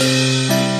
Música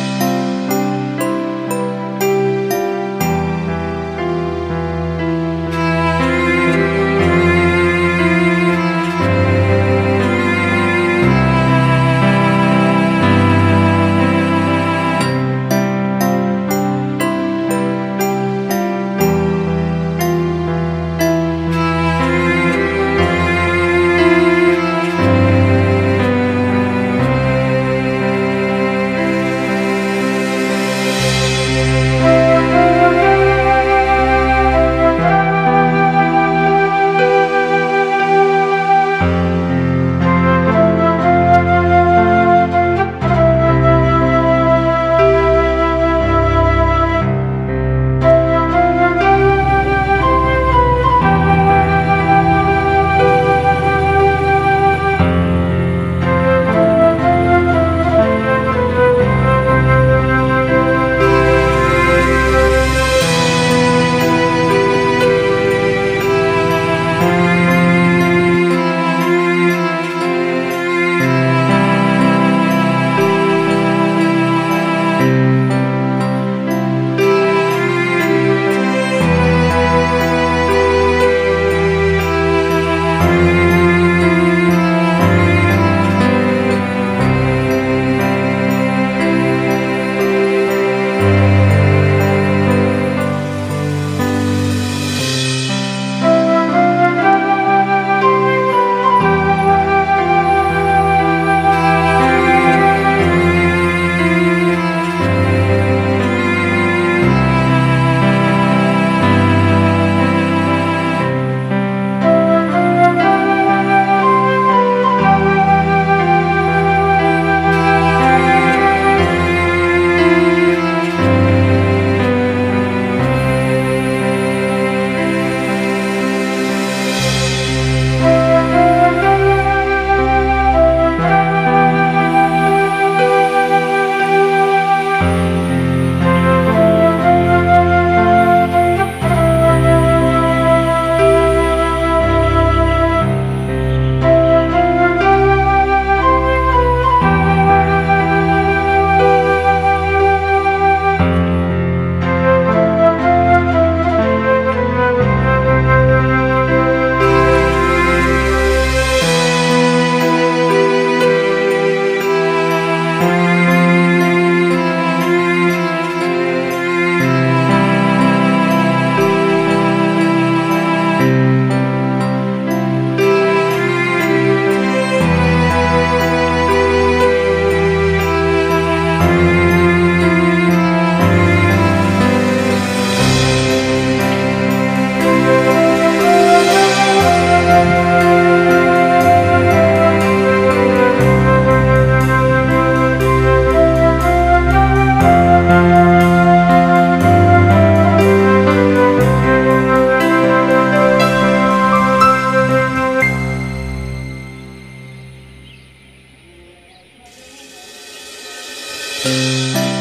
Música